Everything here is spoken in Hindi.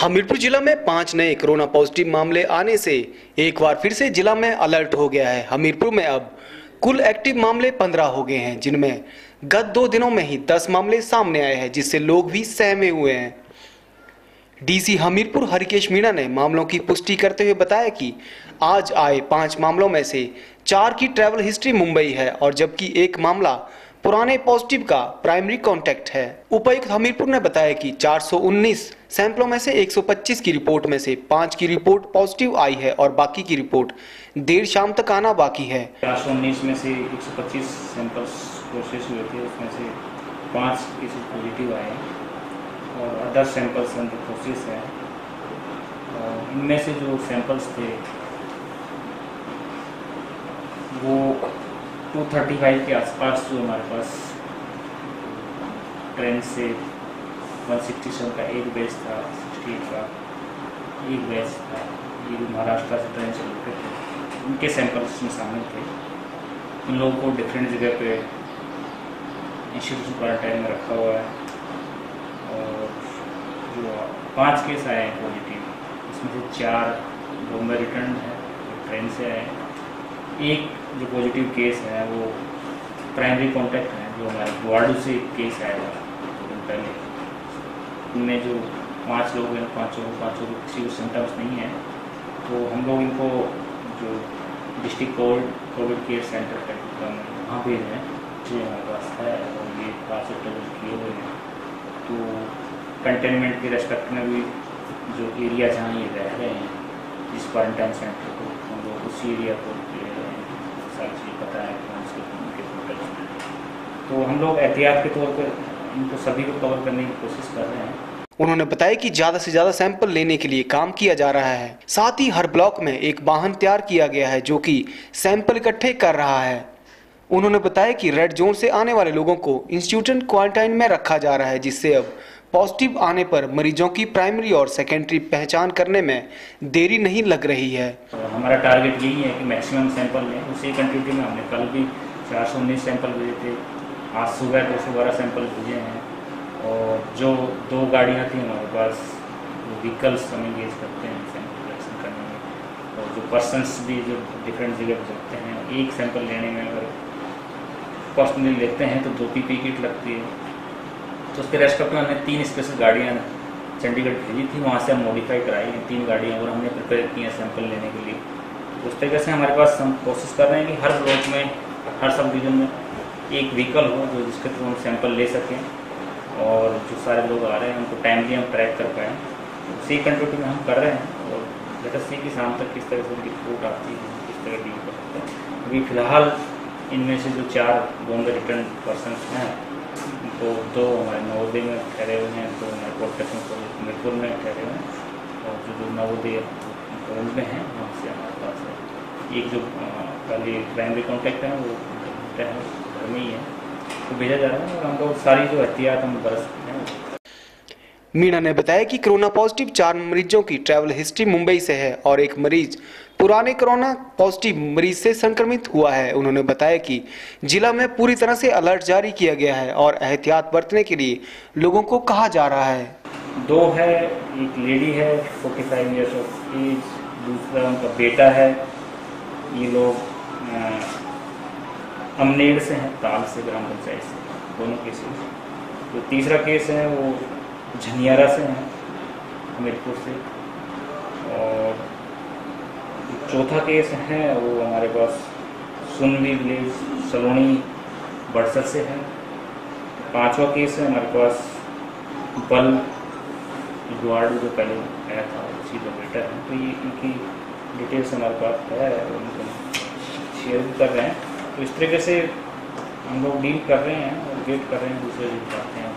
हमीरपुर जिला में पाँच नए कोरोना पॉजिटिव मामले आने से एक बार फिर से जिला में अलर्ट हो गया है। हमीरपुर में अब कुल एक्टिव मामले पंद्रह हो गए हैं, जिनमें गत दो दिनों में ही दस मामले सामने आए हैं, जिससे लोग भी सहमे हुए हैं। डीसी हमीरपुर हरिकेश मीणा ने मामलों की पुष्टि करते हुए बताया कि आज आए पाँच मामलों में से चार की ट्रैवल हिस्ट्री मुंबई है और जबकि एक मामला पुराने पॉजिटिव का प्राइमरी कांटेक्ट है। उपायुक्त हमीरपुर ने बताया कि 419 सैंपलों में से 125 की रिपोर्ट में से पाँच की रिपोर्ट पॉजिटिव आई है और बाकी की रिपोर्ट देर शाम तक आना बाकी है। चार सौ उन्नीस में से 125 सैंपल्स प्रोसेस हुए थे, उसमें से पाँच केसेस पॉजिटिव आए और अदर सैंपल्स अंडर प्रोसेस है। इनमें से जो सैंपल्स थे वो 235 के आसपास जो हमारे पास ट्रेन से 167 का एक बैच था 68 का एक बैच था, ये महाराष्ट्र से ट्रेन लौटे थे, उनके सैंपल्स में शामिल थे। उन लोगों को डिफरेंट जगह पे इंस्टीट्यूशन क्वारंटाइन में रखा हुआ है और जो पाँच केस आए हैं पॉजिटिव उसमें से चार बॉम्बे रिटर्न है ट्रेन से आए हैं। एक जो पॉजिटिव केस है, वो प्राइमरी कॉन्टैक्ट है, जो हमारे वार्डू से केस आया था, दो दिन पहले। उनमें जो पाँच लोग हैं, पाँचों पाँचों को किसी को सिम्टम्स नहीं है। तो हम लोग इनको जो district covid covid care centre है, वहाँ भेज रहे हैं, जो हमारे पास है, और ये पाँच टेबल किए हुए हैं। तो कंटेनमेंट के रेस्पेक्ट में भी जो एरिया जहाँ ये रह रहे हैं जिस क्वारंटाइन सेंटर को, हम लोग उसी एरिया को सारी चीज़ पता है तो हम लोग एहतियात के तौर पर इनको सभी को कवर करने की कोशिश कर रहे हैं। उन्होंने बताया कि ज़्यादा से ज़्यादा सैंपल लेने के लिए काम किया जा रहा है। साथ ही हर ब्लॉक में एक वाहन तैयार किया गया है जो कि सैंपल इकट्ठे कर रहा है। उन्होंने बताया कि रेड जोन से आने वाले लोगों को इंस्टीट्यूशन क्वारंटाइन में रखा जा रहा है जिससे अब पॉजिटिव आने पर मरीजों की प्राइमरी और सेकेंडरी पहचान करने में देरी नहीं लग रही है। तो हमारा टारगेट यही है कि मैक्सिमम सैंपल लें। उसी कंट्रीब्यूटी में हमने कल भी चार सौ उन्नीस सैंपल भेजे थे। आज सुबह दो सौ बारह सैंपल भेजे हैं। और जो दो गाड़ियाँ थी हमारे पास व्हीकल्स हम इंगेज करते हैं सैंपल कलेक्शन करने में। और जो पर्सनस भी जो डिफरेंट जगह पर सकते हैं, एक सैंपल लेने में अगर पर्सनली लेते हैं तो दो पी पी किट लगती है। तो उसके रेस्पेक्ट में हमने तीन स्पेशल गाड़ियाँ चंडीगढ़ भेजी थी, वहाँ से हम मॉडिफाई कराई हैं तीन गाड़ियाँ और हमने प्रिपेयर की हैं सैंपल लेने के लिए। उस तरीके से हमारे पास हम कोशिश कर रहे हैं कि हर ब्लॉक में, हर सब डिवीज़न में एक व्हीकल हो जो जिसके थ्रू हम सैंपल ले सकें और जो सारे लोग आ रहे हैं, उनको टाइमली हम ट्रैक कर पाएँ। उसी कंट्रोटी में हम कर रहे हैं और लेटर सी कि शाम तक किस तरह से उनकी रिपोर्ट आती है, किस तरह डील कर सकते हैं। अभी फ़िलहाल इनमें से जो चार बॉम्बे रिटर्न पर्सन हैं तो दो हमारे नवोदय में ठहरे हुए हैं तो हमारे कोटकशन कॉलेज मिरपुर में ठहरे हुए हैं। और जो जो नवोदय कॉलेज में हैं, वहाँ से हमारे पास है। एक जो पहले प्राइमरी कॉन्टैक्ट है, वो घर में ही है। तो भेजा जा रहा है और हम लोग सारी जो एहतियात हम बरस हैं मीणा ने बताया कि कोरोना पॉजिटिव चार मरीजों की ट्रैवल हिस्ट्री मुंबई से है और एक मरीज़ पुराने कोरोना पॉजिटिव मरीज़ से संक्रमित हुआ है। उन्होंने बताया कि जिला में पूरी तरह से अलर्ट जारी किया गया है और एहतियात बरतने के लिए लोगों को कहा जा रहा है। दो है, एक लेडी है forty five years of age दूसरा उनका बेटा है। ये लोग अमनेर से हैं, ताल से, ग्राम पंचायत से, दोनों केसेस जो तीसरा केस है, वो झनियारा से हैं, हमीरपुर से। चौथा केस है, वो हमारे पास सुनवी विलेज सलोनी बड़सर से है। पांचवा केस है, हमारे पास बल गुआड़ जो पहले आया था, उसी बेटा है। तो ये इनकी डिटेल्स हमारे पास है, उनको शेयर भी कर रहे हैं। तो इस तरीके से हम लोग डील कर रहे हैं और वेट कर रहे हैं, दूसरे दिन जाते हैं।